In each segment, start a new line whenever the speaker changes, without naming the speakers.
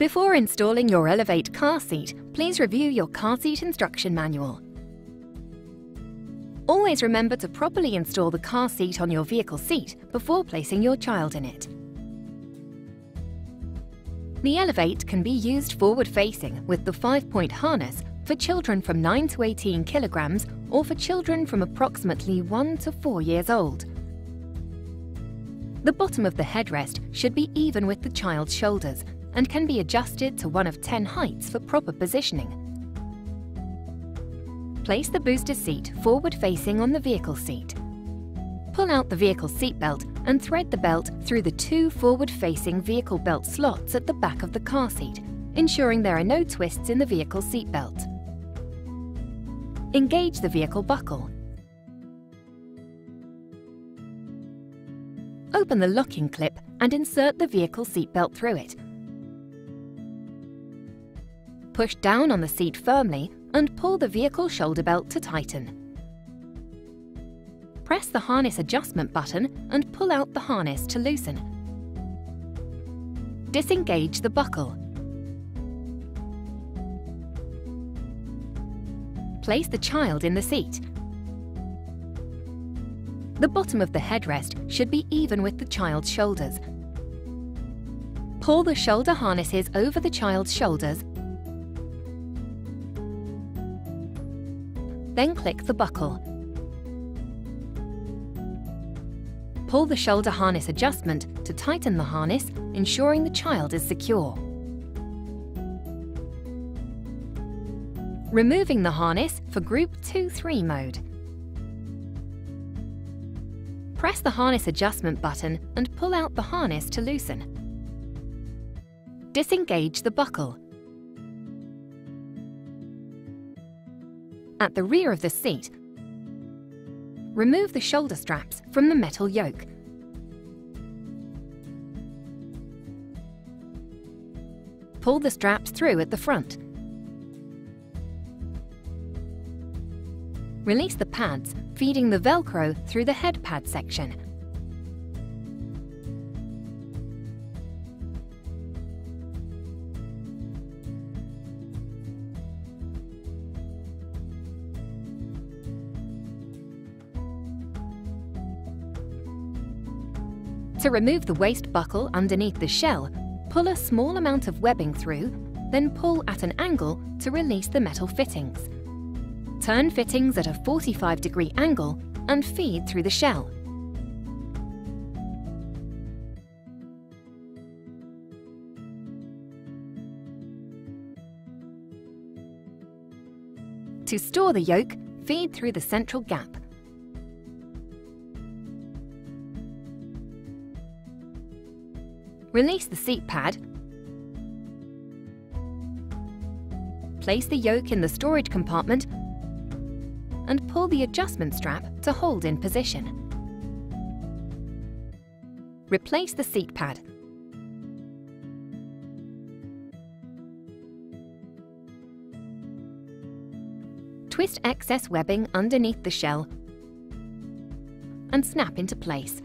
Before installing your Elevate car seat, please review your car seat instruction manual. Always remember to properly install the car seat on your vehicle seat before placing your child in it. The Elevate can be used forward-facing with the 5-point harness for children from 9 to 18 kilograms or for children from approximately 1 to 4 years old. The bottom of the headrest should be even with the child's shoulders and can be adjusted to one of 10 heights for proper positioning. Place the booster seat forward-facing on the vehicle seat. Pull out the vehicle seatbelt and thread the belt through the two forward-facing vehicle belt slots at the back of the car seat, ensuring there are no twists in the vehicle seatbelt. Engage the vehicle buckle Open the locking clip and insert the vehicle seatbelt through it. Push down on the seat firmly and pull the vehicle shoulder belt to tighten. Press the harness adjustment button and pull out the harness to loosen. Disengage the buckle. Place the child in the seat the bottom of the headrest should be even with the child's shoulders. Pull the shoulder harnesses over the child's shoulders, then click the buckle. Pull the shoulder harness adjustment to tighten the harness, ensuring the child is secure. Removing the harness for Group 2-3 mode. Press the harness adjustment button and pull out the harness to loosen. Disengage the buckle. At the rear of the seat, remove the shoulder straps from the metal yoke. Pull the straps through at the front. Release the pads feeding the Velcro through the head pad section. To remove the waist buckle underneath the shell, pull a small amount of webbing through, then pull at an angle to release the metal fittings. Turn fittings at a 45 degree angle and feed through the shell. To store the yoke, feed through the central gap. Release the seat pad. Place the yoke in the storage compartment and pull the adjustment strap to hold in position. Replace the seat pad. Twist excess webbing underneath the shell and snap into place.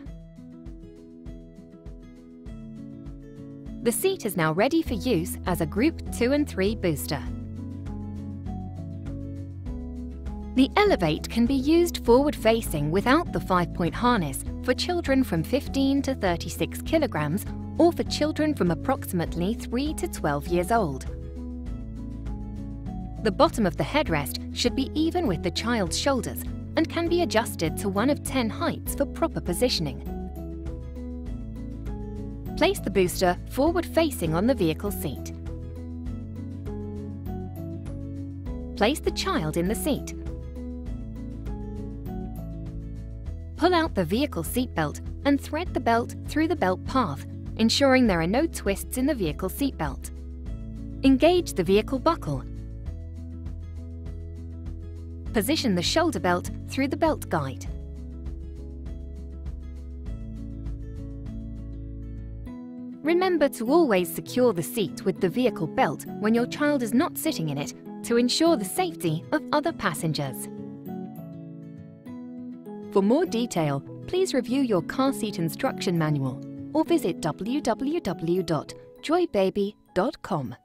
The seat is now ready for use as a Group 2 and 3 booster. The Elevate can be used forward-facing without the 5-point harness for children from 15 to 36 kilograms or for children from approximately 3 to 12 years old. The bottom of the headrest should be even with the child's shoulders and can be adjusted to one of 10 heights for proper positioning. Place the booster forward-facing on the vehicle seat. Place the child in the seat Pull out the vehicle seatbelt and thread the belt through the belt path, ensuring there are no twists in the vehicle seatbelt. Engage the vehicle buckle. Position the shoulder belt through the belt guide. Remember to always secure the seat with the vehicle belt when your child is not sitting in it to ensure the safety of other passengers. For more detail, please review your car seat instruction manual or visit www.jobs.gov.uk. joiebaby.com.